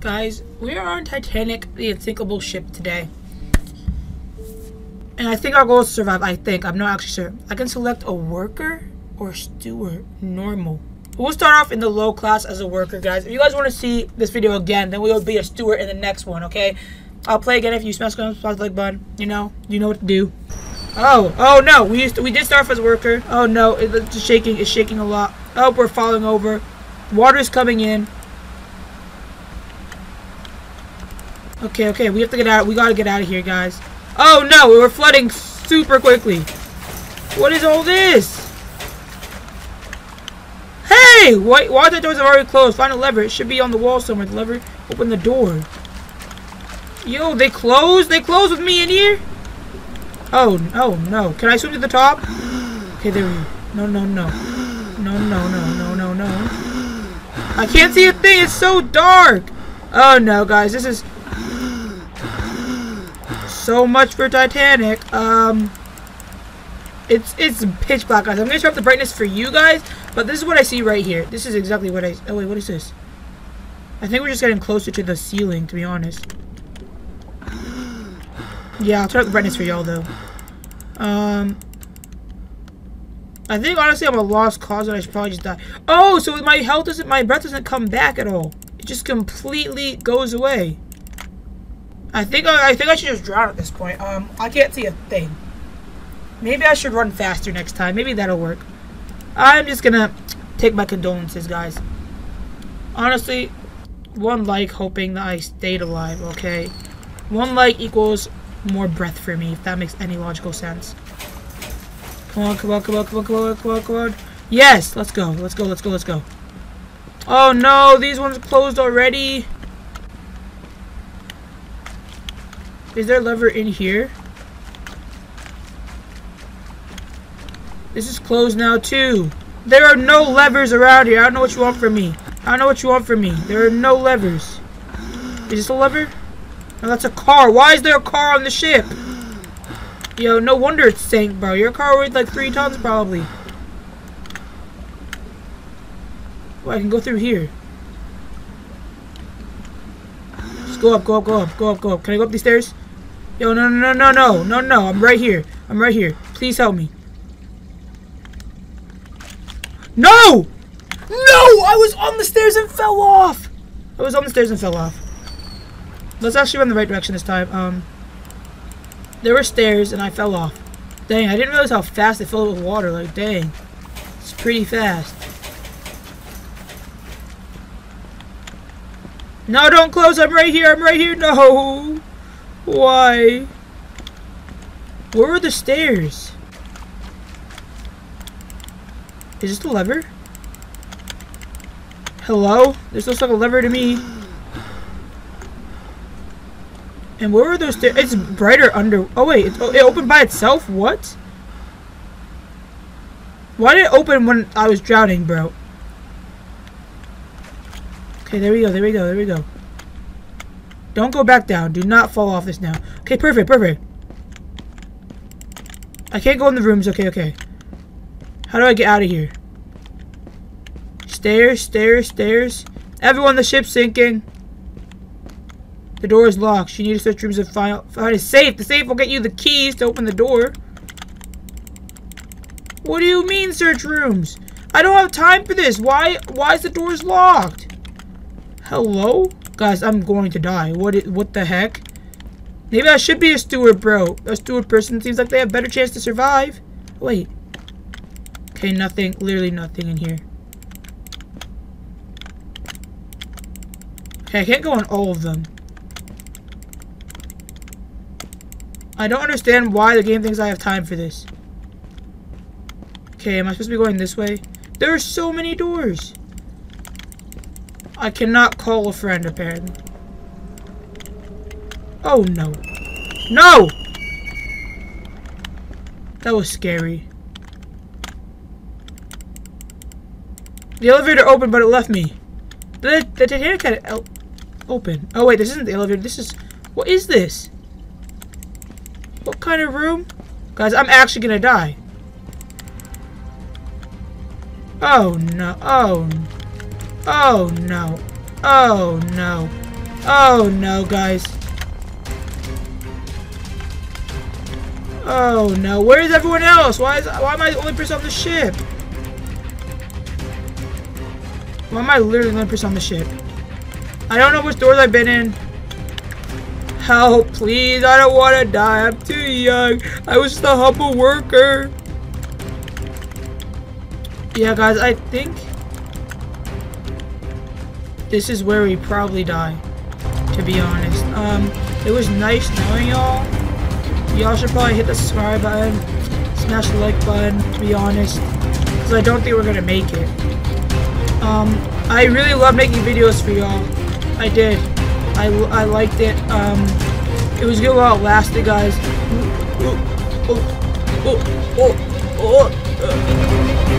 Guys, we are on Titanic, the unsinkable ship today. And I think our goal is to survive. I think. I'm not actually sure. I can select a worker or steward. Normal. We'll start off in the low class as a worker, guys. If you guys want to see this video again, then we'll be a steward in the next one, okay? I'll play again if you smash the like button. You know, you know what to do. Oh, oh no, we used to, we did start off as a worker. Oh no, it's shaking, it's shaking a lot. Oh, we're falling over. Water's coming in. Okay, okay, we have to get out. We gotta get out of here, guys. Oh no, we were flooding super quickly. What is all this? Hey, why, why the doors already closed? Find a lever. It should be on the wall somewhere. The lever. Open the door. Yo, they closed? They closed with me in here? Oh, oh no. Can I swim to the top? Okay, there we go. No, no, no. No, no, no, no, no, no. I can't see a thing. It's so dark. Oh no, guys. This is so much for Titanic. Um, it's it's pitch black, guys. I'm gonna turn up the brightness for you guys, but this is what I see right here. This is exactly what I. Oh wait, what is this? I think we're just getting closer to the ceiling, to be honest. Yeah, I'll turn up the brightness for y'all though. Um, I think honestly I'm a lost cause and I should probably just die. Oh, so my health doesn't, my breath doesn't come back at all. It just completely goes away. I think I, think I should just drown at this point. Um, I can't see a thing. Maybe I should run faster next time. Maybe that'll work. I'm just gonna take my condolences, guys. Honestly, one like hoping that I stayed alive, okay? One like equals more breath for me, if that makes any logical sense. Come on, come on, come on, come on, come on, come on, come on. Yes! Let's go, let's go, let's go, let's go. Oh no, these ones closed already. Is there a lever in here? This is closed now too. There are no levers around here. I don't know what you want from me. I don't know what you want from me. There are no levers. Is this a lever? No, that's a car. Why is there a car on the ship? Yo, no wonder it sank, bro. Your car weighed like three tons, probably. Well, I can go through here. Just go up, go up, go up, go up, go up. Can I go up these stairs? Yo, no, no, no, no, no, no, no. I'm right here. I'm right here. Please help me. No! No! I was on the stairs and fell off! I was on the stairs and fell off. Let's actually run the right direction this time. Um, There were stairs and I fell off. Dang, I didn't realize how fast it filled with water. Like, dang. It's pretty fast. No, don't close. I'm right here. I'm right here. No. Why? Where are the stairs? Is this the lever? Hello? This looks like a lever to me. And where were those stairs? It's brighter under... Oh, wait. It, oh, it opened by itself? What? Why did it open when I was drowning, bro? Okay, there we go. There we go. There we go. Don't go back down. Do not fall off this now. Okay, perfect. Perfect. I can't go in the rooms. Okay, okay. How do I get out of here? Stairs, stairs, stairs. Everyone, the ship's sinking. The door is locked. You need to search rooms to find, find a safe. The safe will get you the keys to open the door. What do you mean, search rooms? I don't have time for this. Why, why is the doors locked? Hello? Guys, I'm going to die. What, is, what the heck? Maybe I should be a steward, bro. A steward person seems like they have better chance to survive. Wait. Okay, nothing. Literally nothing in here. Okay, I can't go on all of them. I don't understand why the game thinks I have time for this. Okay, am I supposed to be going this way? There are so many doors. I cannot call a friend, apparently. Oh, no. No! That was scary. The elevator opened, but it left me. The, the Titanic had open. Oh, wait, this isn't the elevator. This is... What is this? What kind of room? Guys, I'm actually gonna die. Oh, no. Oh, Oh, no. Oh, no. Oh no, guys. Oh no, where is everyone else? Why is why am I the only person on the ship? Why am I literally the only person on the ship? I don't know which doors I've been in. Help, please, I don't want to die. I'm too young. I was just a humble worker. Yeah, guys, I think this is where we probably die, to be honest. Um, it was nice knowing y'all. Y'all should probably hit the subscribe button, smash the like button, to be honest, because I don't think we're going to make it. Um, I really love making videos for y'all. I did. I, I liked it. Um, it was good while it lasted, guys. Oh, oh, oh, oh, oh,